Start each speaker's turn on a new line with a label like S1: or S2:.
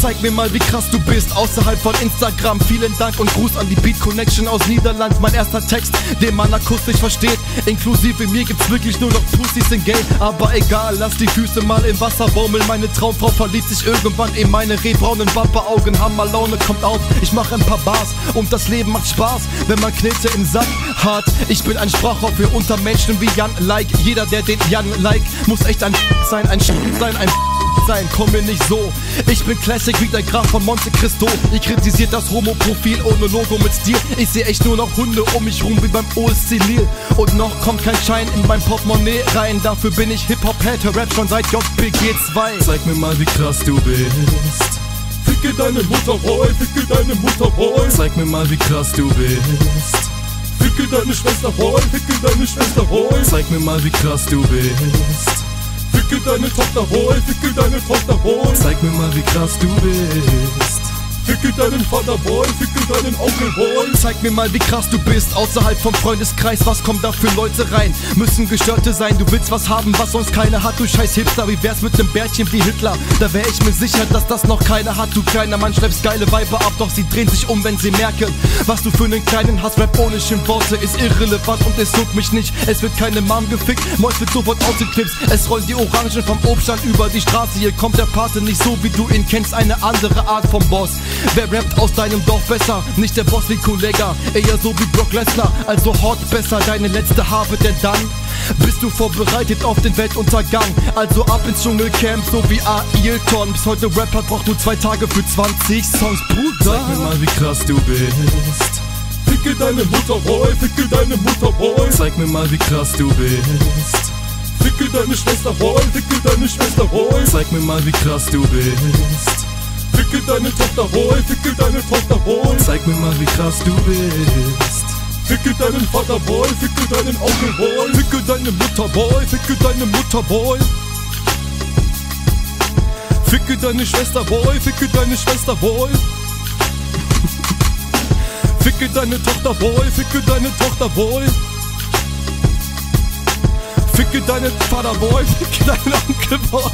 S1: Zeig mir mal, wie krass du bist außerhalb von Instagram. Vielen Dank und Gruß an die Beat Connection aus Niederland. Mein erster Text, den man akustisch versteht. Inklusive mir gibt's wirklich nur noch Pussys in Gay. Aber egal, lass die Füße mal im Wasser baumeln. Meine Traumfrau verliebt sich irgendwann in meine rehbraunen Wapperaugen. Hammer Laune kommt auf, ich mach ein paar Bars. Und das Leben macht Spaß, wenn man Knete im Sack hat. Ich bin ein Sprachrohr für Untermenschen wie Jan Like. Jeder, der den Jan like, muss echt ein sein, ein sein, ein sein, komm mir nicht so. Ich bin Classic wie der Graf von Monte Cristo. Ich kritisiert das Homo-Profil ohne Logo mit Stil. Ich seh echt nur noch Hunde um mich rum wie beim OSC Lil. Und noch kommt kein Schein in mein Portemonnaie rein. Dafür bin ich Hip-Hop-Head, Rap schon seit JPG2.
S2: Zeig mir mal, wie krass du bist.
S3: Ficke deine Mutter, Boy, ficke deine Mutter, Boy.
S2: Zeig mir mal, wie krass du bist.
S3: Ficke deine Schwester, Boy, ficke deine Schwester, Boy.
S2: Zeig mir mal, wie krass du bist.
S3: Ficke deine Tochter, Boy, ficke deine Tochter, Boy.
S2: Zeig mir mal, wie krass du bist.
S3: Ficke deinen Vater, Boy, ficke deinen Onkel, Boy.
S1: Zeig mir mal, wie krass du bist außerhalb vom Freundeskreis. Was kommt da für Leute rein? Müssen Gestörte sein. Du willst was haben, was sonst keiner hat. Du scheiß Hipster, wie wär's mit nem Bärtchen wie Hitler? Da wär ich mir sicher, dass das noch keiner hat. Du kleiner Mann schleppst geile Weiber ab, doch sie drehen sich um, wenn sie merken, was du für nen kleinen hast. Rap ohne Schimpfworte ist irrelevant und es juckt mich nicht. Es wird keine Mom gefickt, Mäus wird sofort ausgeknipst. Es rollen die Orangen vom Obststand über die Straße. Hier kommt der Pate nicht so, wie du ihn kennst. Eine andere Art vom Boss. Wer rappt aus deinem Dorf besser? Nicht der Boss wie Kollega, eher so wie Brock Lesnar. Also hot besser deine letzte Habe, denn dann bist du vorbereitet auf den Weltuntergang. Also ab ins Dschungelcamp, so wie Ailton. Bis heute Rapper braucht nur zwei Tage für 20 Songs, Bruder.
S2: Zeig mir mal, wie krass du bist.
S3: Ficke deine Mutter, Boy, ficke deine Mutter, Boy.
S2: Zeig mir mal, wie krass du bist.
S3: Ficke deine Schwester, Boy, ficke deine Schwester, Boy.
S2: Zeig mir mal, wie krass du bist.
S3: Ficke deine Tochter, Boy, ficke deine Tochter, Boy.
S2: Zeig mir mal, wie krass du bist.
S3: Ficke deinen Vater, Boy, ficke deinen Onkel, Boy.
S1: Ficke deine Mutter, Boy, ficke deine Mutter, Boy. Ficke deine Schwester, Boy, ficke deine Schwester, Boy. Ficke deine Tochter, Boy, ficke deine Tochter, Boy. Ficke deinen Vater, Boy, ficke deinen Onkel, Boy.